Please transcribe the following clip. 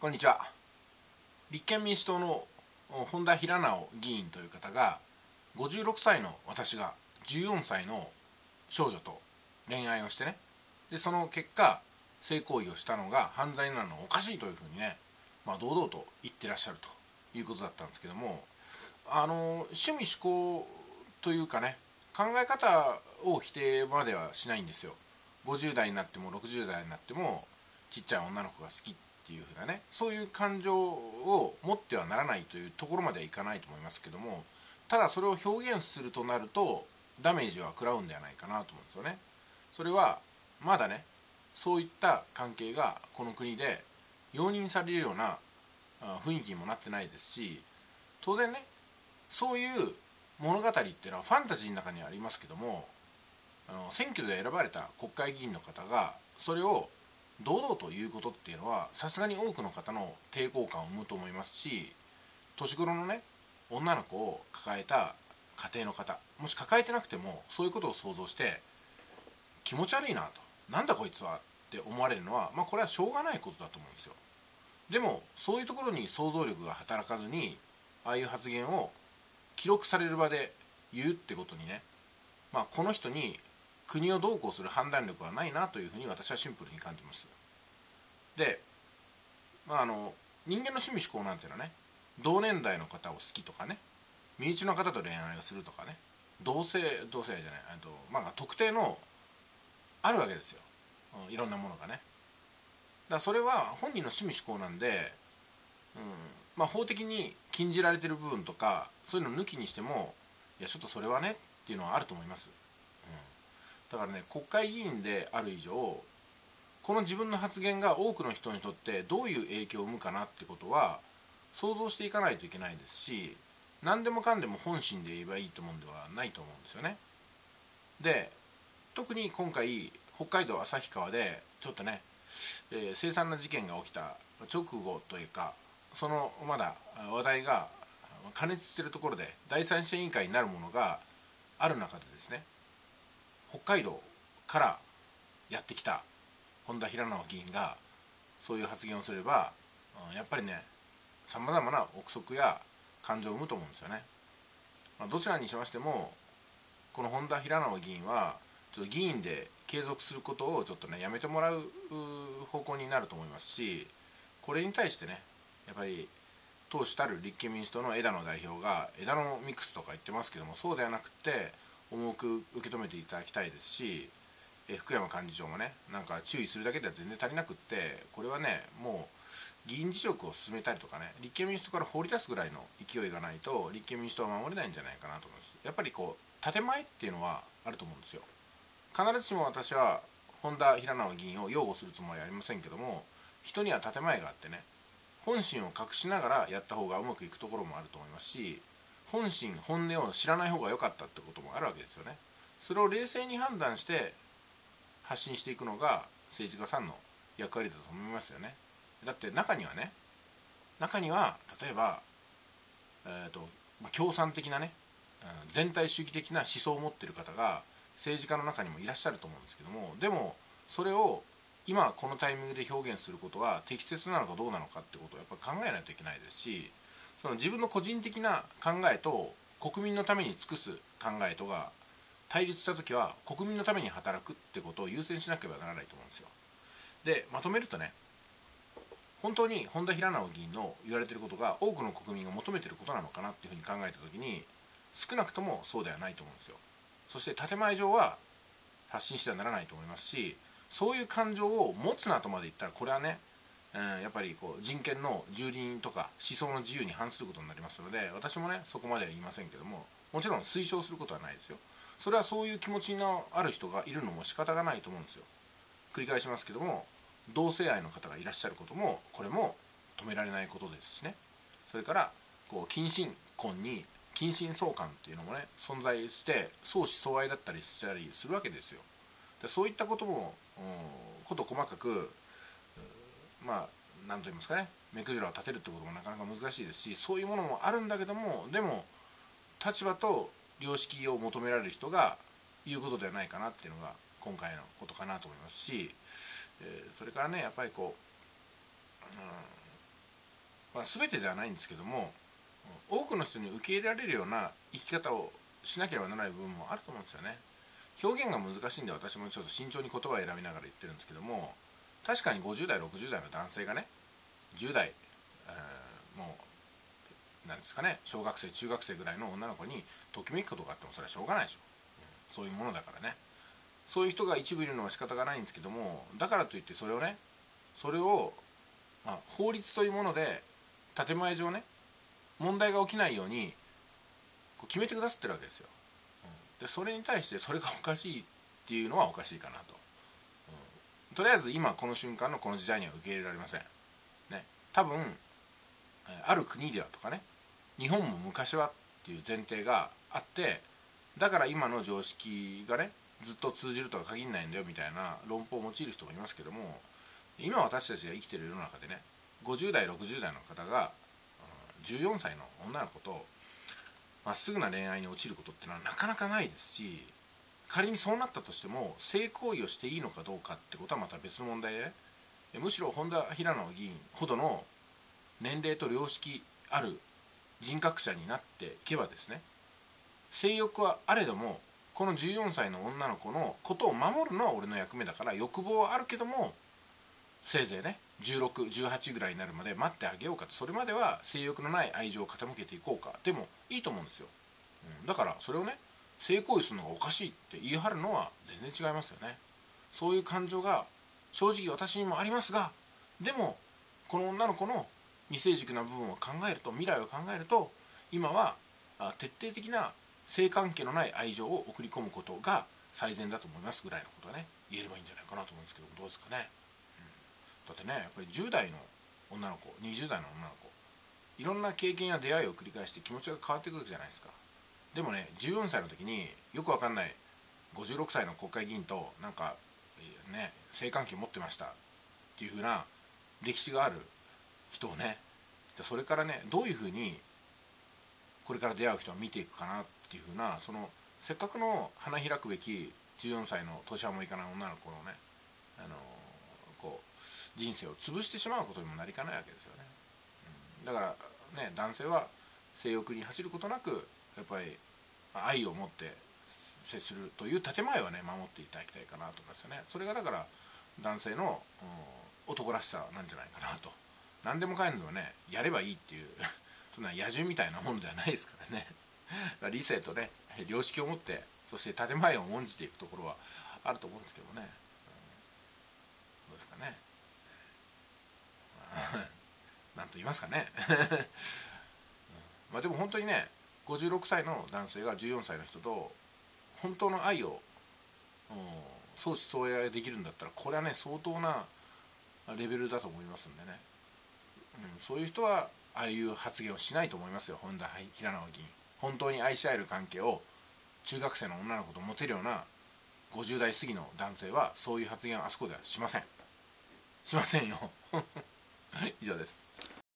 こんにちは。立憲民主党の本田平直議員という方が56歳の私が14歳の少女と恋愛をしてね。でその結果性行為をしたのが犯罪なのおかしいというふうにね、まあ、堂々と言ってらっしゃるということだったんですけどもあの趣味思考というかね考え方を否定まではしないんですよ。50代になっても60代になってもちっちゃい女の子が好きってていうふうなねそういう感情を持ってはならないというところまではいかないと思いますけどもただそれを表現するとなるとダメージは食らうんではないかなと思うんですよね。それはまだねそういった関係がこの国で容認されるような雰囲気にもなってないですし当然ねそういう物語っていうのはファンタジーの中にありますけどもあの選挙で選ばれた国会議員の方がそれを堂々ということっていうのはさすがに多くの方の抵抗感を生むと思いますし年頃のね女の子を抱えた家庭の方もし抱えてなくてもそういうことを想像して気持ち悪いなとなんだこいつはって思われるのはまあこれはしょうがないことだと思うんですよ。でもそういうところに想像力が働かずにああいう発言を記録される場で言うってことにねまあこの人に国をどうこうする判断力はないなというふうに私はシンプルに感じます。でまああの人間の趣味思考なんていうのはね同年代の方を好きとかね身内の方と恋愛をするとかね同性同性愛じゃないとまあ特定のあるわけですよ。いろんなものがね。だからそれは本人の趣味思考なんで、うんまあ、法的に禁じられてる部分とかそういうの抜きにしてもいやちょっとそれはねっていうのはあると思います。だからね国会議員である以上この自分の発言が多くの人にとってどういう影響を生むかなってことは想像していかないといけないですし何でもかんでも本心で言えばいいと思うんではないと思うんですよね。で特に今回北海道旭川でちょっとね、えー、凄惨な事件が起きた直後というかそのまだ話題が加熱してるところで第三者委員会になるものがある中でですね北海道からやってきた本田平直議員がそういう発言をすればやっぱりねさまざまな憶測や感情を生むと思うんですよね。まあ、どちらにしましてもこの本田平直議員はちょっと議員で継続することをちょっとねやめてもらう方向になると思いますしこれに対してねやっぱり党主たる立憲民主党の枝野代表が枝野ミックスとか言ってますけどもそうではなくて重く受け止めていただきたいですし、え福山幹事長もねなんか注意するだけでは全然足りなくってこれはねもう議員辞職を進めたりとかね立憲民主党から放り出すぐらいの勢いがないと立憲民主党は守れないんじゃないかなと思います。やっぱりこう建前っていうのはあると思うんですよ。必ずしも私は本田平直議員を擁護するつもりはありませんけども人には建前があってね本心を隠しながらやった方がうまくいくところもあると思いますし本心本音を知らない方が良かったってこともあるわけですよね。それを冷静に判断して発信していくのが政治家さんの役割だと思いますよね。だって中にはね中には例えば、えーと、共産的なね全体主義的な思想を持ってる方が政治家の中にもいらっしゃると思うんですけどもでもそれを今このタイミングで表現することは適切なのかどうなのかってことをやっぱ考えないといけないですしその自分の個人的な考えと国民のために尽くす考えとが対立した時は国民のために働くってことを優先しなければならないと思うんですよ。でまとめるとね本当に本田平直議員の言われてることが多くの国民が求めてることなのかなっていうふうに考えた時に少なくともそうではないと思うんですよ。そして建前上は発信してはならないと思いますしそういう感情を持つなとまで言ったらこれはねうん、やっぱりこう人権の蹂躙とか思想の自由に反することになりますので私もねそこまでは言いませんけどももちろん推奨することはないですよ。それはそういう気持ちのある人がいるのも仕方がないと思うんですよ。繰り返しますけども同性愛の方がいらっしゃることもこれも止められないことですしね。それからこう近親婚に近親相関っていうのもね存在して相思相愛だったりしたりするわけですよ。でそういったことも、うん、こと細かくまあ何と言いますかね目くじらを立てるってこともなかなか難しいですしそういうものもあるんだけどもでも立場と良識を求められる人が言うことではないかなっていうのが今回のことかなと思いますし、えー、それからねやっぱりこう、うん、まあ、全てではないんですけども多くの人に受け入れられるような生き方をしなければならない部分もあると思うんですよね。表現が難しいんで私もちょっと慎重に言葉を選びながら言ってるんですけども確かに50代60代の男性がね10代、えー、もうなんですかね小学生中学生ぐらいの女の子にときめくことがあってもそれはしょうがないでしょ、うん、そういうものだからねそういう人が一部いるのは仕方がないんですけどもだからといってそれをねそれを、まあ、法律というもので建前上ね問題が起きないようにこう決めてくださってるわけですよ。でそれに対してそれがおかしいっていうのはおかしいかなと。とりあえず今この瞬間のこの時代には受け入れられません。ね、多分ある国ではとかね日本も昔はっていう前提があってだから今の常識がねずっと通じるとは限らないんだよみたいな論法を用いる人もいますけども今私たちが生きてる世の中でね50代60代の方が14歳の女の子とまっすぐな恋愛に落ちることってのはなかなかないですし仮にそうなったとしても性行為をしていいのかどうかってことはまた別の問題でむしろ本田平野議員ほどの年齢と良識ある人格者になっていけばですね性欲はあれどもこの14歳の女の子のことを守るのは俺の役目だから欲望はあるけどもせいぜいね1618ぐらいになるまで待ってあげようかと。それまでは性欲のない愛情を傾けていこうか。でもいいと思うんですよ、うん、だからそれをね性行為するのがおかしいって言い張るのは全然違いますよね。そういう感情が正直私にもありますがでもこの女の子の未成熟な部分を考えると未来を考えると今は徹底的な性関係のない愛情を送り込むことが最善だと思いますぐらいのことはね言えればいいんじゃないかなと思うんですけどどうですかね。うん。だってねやっぱり10代の女の子20代の女の子いろんな経験や出会いを繰り返して気持ちが変わってくわけじゃないですか。でもね14歳の時によくわかんない56歳の国会議員となんかね性関係持ってました。っていう風な歴史がある人をねじゃそれからねどういう風にこれから出会う人を見ていくかなっていう風なそのせっかくの花開くべき14歳の年はもういかない女の子のねあのこう人生を潰してしまうことにもなりかないわけですよね、うん、だからね男性は性欲に走ることなくやっぱり愛を持って接するという建前はね守っていただきたいかなと思いますよね。それがだから男性の、うん、男らしさなんじゃないかなと。何でもかんでもねやればいいっていうそんな野獣みたいなものではないですからね。理性とね良識を持ってそして建前を重んじていくところはあると思うんですけどね、うん、どうですかね。何と言いますかね。まあでも本当にね56歳の男性が14歳の人と本当の愛を相思相愛できるんだったらこれはね相当なレベルだと思いますんでね、うん、そういう人はああいう発言をしないと思いますよ。本田平直議員本当に愛し合える関係を中学生の女の子と持てるような50代過ぎの男性はそういう発言をあそこではしません。しませんよ。以上です。